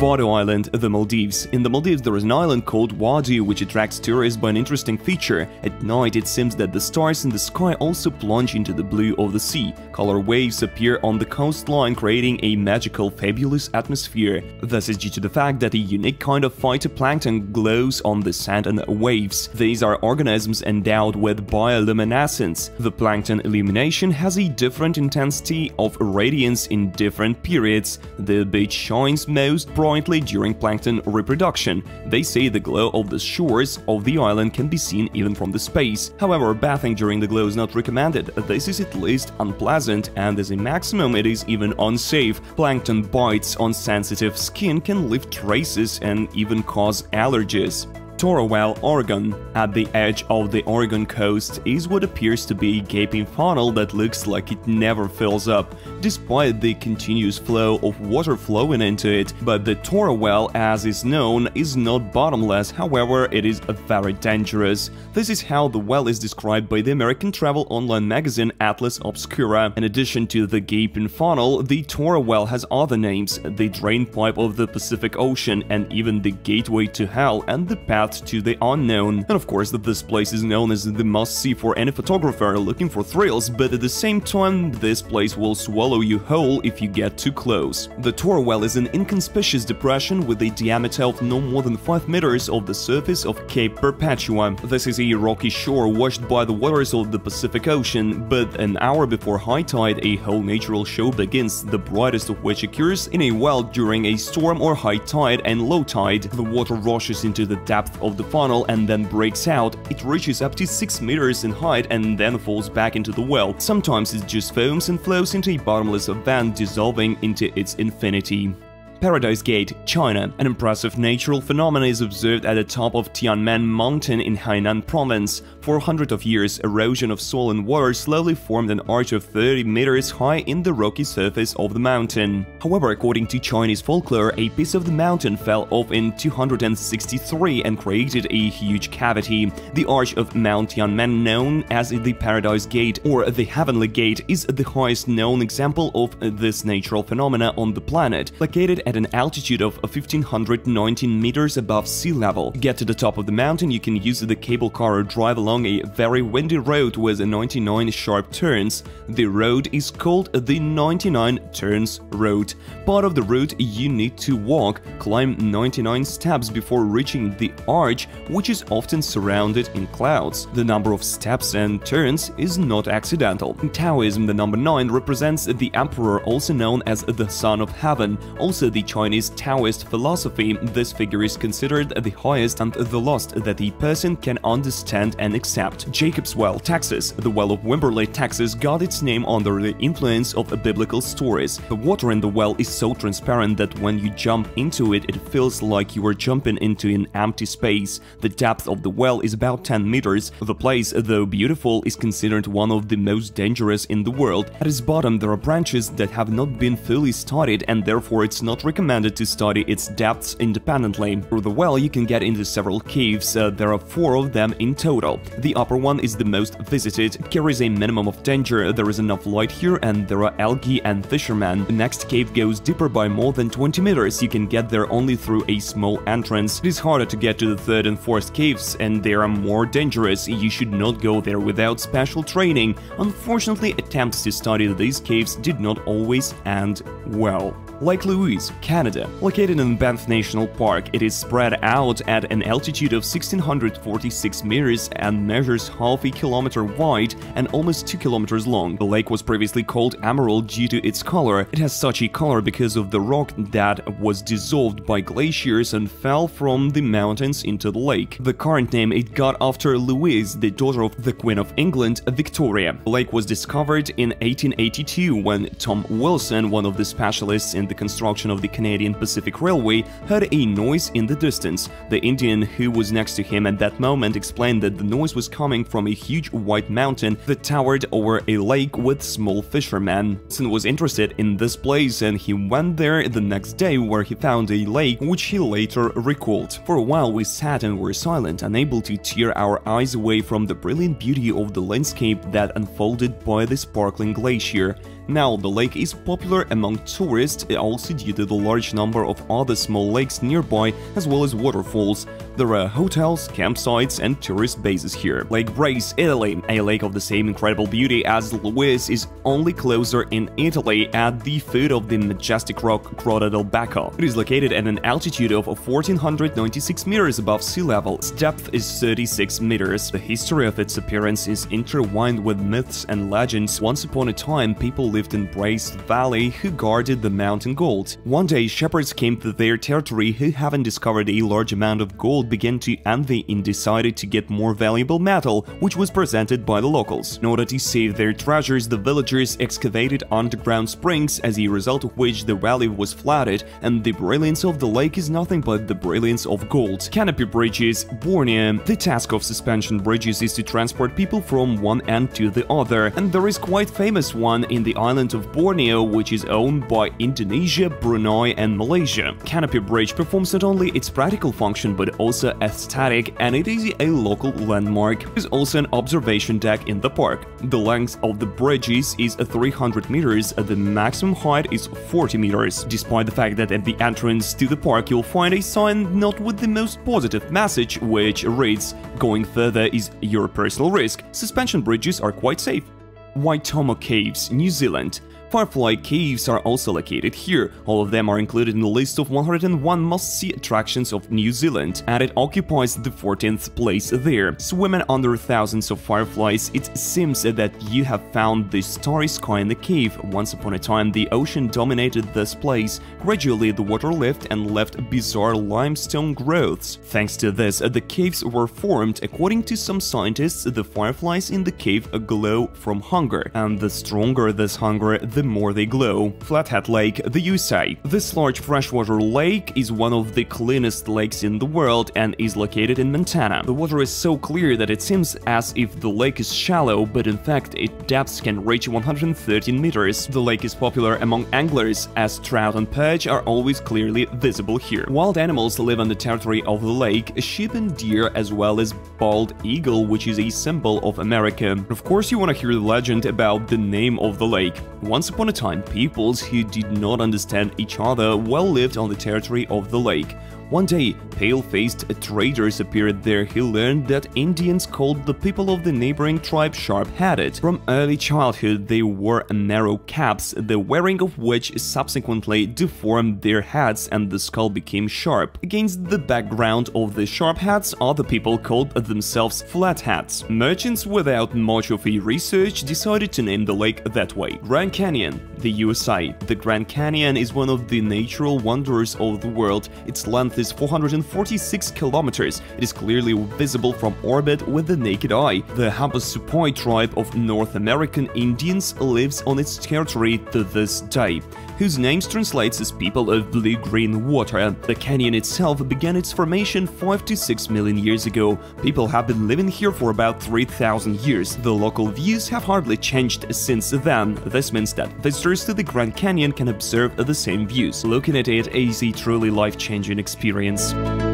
Vaadhu Island, the Maldives. In the Maldives there is an island called Vaadhu which attracts tourists by an interesting feature. At night it seems that the stars in the sky also plunge into the blue of the sea. Color waves appear on the coastline creating a magical, fabulous atmosphere. This is due to the fact that a unique kind of phytoplankton glows on the sand and waves. These are organisms endowed with bioluminescence. The plankton illumination has a different intensity of radiance in different periods. The beach shines most bright brightly during plankton reproduction. They say the glow of the shores of the island can be seen even from the space. However, bathing during the glow is not recommended. This is at least unpleasant and as a maximum it is even unsafe. Plankton bites on sensitive skin can leave traces and even cause allergies. Torah Well, Oregon. At the edge of the Oregon coast is what appears to be a gaping funnel that looks like it never fills up, despite the continuous flow of water flowing into it. But the Torah Well, as is known, is not bottomless, however, it is very dangerous. This is how the well is described by the American travel online magazine Atlas Obscura. In addition to the gaping funnel, the Torah Well has other names, the drain pipe of the Pacific Ocean, and even the gateway to hell and the path to the unknown. And of course this place is known as the must-see for any photographer looking for thrills, but at the same time this place will swallow you whole if you get too close. The Torah Well is an inconspicuous depression with a diameter of no more than 5 meters of the surface of Cape Perpetua. This is a rocky shore washed by the waters of the Pacific Ocean, but an hour before high tide a whole natural show begins, the brightest of which occurs in a well during a storm or high tide and low tide. The water rushes into the depth of the funnel and then breaks out, it reaches up to 6 meters in height and then falls back into the well. Sometimes it just foams and flows into a bottomless vent dissolving into its infinity. Paradise Gate, China. An impressive natural phenomenon is observed at the top of Tianmen Mountain in Hainan province. For hundreds of years, erosion of soil and water slowly formed an arch of 30 meters high in the rocky surface of the mountain. However, according to Chinese folklore, a piece of the mountain fell off in 263 and created a huge cavity. The arch of Mount Tianmen, known as the Paradise Gate or the Heavenly Gate, is the highest known example of this natural phenomena on the planet, located at an altitude of 1519 meters above sea level. Get to the top of the mountain, you can use the cable car or drive along a very windy road with 99 sharp turns. The road is called the 99 Turns Road. Part of the route you need to walk, climb 99 steps before reaching the arch, which is often surrounded in clouds. The number of steps and turns is not accidental. In Taoism, the number 9 represents the emperor, also known as the son of heaven. Also, the the Chinese Taoist philosophy, this figure is considered the highest and the last that a person can understand and accept. Jacob's Well, Texas. The Well of Wimberley, Texas got its name under the influence of biblical stories. The water in the well is so transparent that when you jump into it, it feels like you are jumping into an empty space. The depth of the well is about 10 meters. The place, though beautiful, is considered one of the most dangerous in the world. At its bottom, there are branches that have not been fully studied and therefore it's not recommended to study its depths independently. Through the well, you can get into several caves, uh, there are four of them in total. The upper one is the most visited, carries a minimum of danger, there is enough light here and there are algae and fishermen. The next cave goes deeper by more than 20 meters, you can get there only through a small entrance. It is harder to get to the third and fourth caves and they are more dangerous, you should not go there without special training. Unfortunately, attempts to study these caves did not always end well. Lake Louise, Canada. Located in Banff National Park, it is spread out at an altitude of 1646 meters and measures half a kilometer wide and almost 2 kilometers long. The lake was previously called Emerald due to its color. It has such a color because of the rock that was dissolved by glaciers and fell from the mountains into the lake. The current name it got after Louise, the daughter of the Queen of England, Victoria. The lake was discovered in 1882 when Tom Wilson, one of the specialists in the construction of the Canadian Pacific Railway, heard a noise in the distance. The Indian who was next to him at that moment explained that the noise was coming from a huge white mountain that towered over a lake with small fishermen. Wilson was interested in this place and he went there the next day where he found a lake which he later recalled. For a while we sat and were silent, unable to tear our eyes away from the brilliant beauty of the landscape that unfolded by the sparkling glacier. Now, the lake is popular among tourists also due to the large number of other small lakes nearby as well as waterfalls. There are hotels, campsites and tourist bases here. Lake Brace, Italy, a lake of the same incredible beauty as Louise is only closer in Italy at the foot of the majestic rock Grotta del Becco. It is located at an altitude of 1496 meters above sea level. Its depth is 36 meters. The history of its appearance is intertwined with myths and legends. Once upon a time, people lived in Brace Valley who guarded the mountain gold. One day, shepherds came to their territory who having discovered a large amount of gold began to envy and decided to get more valuable metal, which was presented by the locals. In order to save their treasures, the villagers excavated underground springs, as a result of which the valley was flooded, and the brilliance of the lake is nothing but the brilliance of gold. Canopy bridges, Borneo. The task of suspension bridges is to transport people from one end to the other, and there is quite famous one in the island of Borneo, which is owned by Indonesia, Brunei, and Malaysia. Canopy bridge performs not only its practical function but also aesthetic and it is a local landmark. There is also an observation deck in the park. The length of the bridges is 300 meters, and the maximum height is 40 meters. Despite the fact that at the entrance to the park you'll find a sign not with the most positive message, which reads, going further is your personal risk. Suspension bridges are quite safe. Waitomo Caves, New Zealand Firefly Caves are also located here, all of them are included in the list of 101 must-see attractions of New Zealand, and it occupies the 14th place there. Swimming under thousands of fireflies, it seems that you have found the starry sky in the cave. Once upon a time, the ocean dominated this place. Gradually, the water left and left bizarre limestone growths. Thanks to this, the caves were formed. According to some scientists, the fireflies in the cave glow from hunger, and the stronger this hunger, the the more they glow. Flathead Lake, the USA. This large freshwater lake is one of the cleanest lakes in the world and is located in Montana. The water is so clear that it seems as if the lake is shallow, but in fact its depths can reach 113 meters. The lake is popular among anglers, as trout and perch are always clearly visible here. Wild animals live on the territory of the lake, sheep and deer as well as bald eagle, which is a symbol of America. Of course you want to hear the legend about the name of the lake. Once upon a time, peoples who did not understand each other well lived on the territory of the lake. One day, pale-faced traders appeared there He learned that Indians called the people of the neighboring tribe sharp-headed. From early childhood, they wore narrow caps, the wearing of which subsequently deformed their heads and the skull became sharp. Against the background of the sharp hats, other people called themselves flat hats. Merchants without much of a research decided to name the lake that way. Grand Canyon, the USA. The Grand Canyon is one of the natural wonders of the world. Its length is 446 kilometers. It is clearly visible from orbit with the naked eye. The Havasupai tribe of North American Indians lives on its territory to this day, whose name translates as people of blue-green water. The canyon itself began its formation 5 to 6 million years ago. People have been living here for about 3000 years. The local views have hardly changed since then. This means that visitors to the Grand Canyon can observe the same views. Looking at it is a truly life-changing experience experience.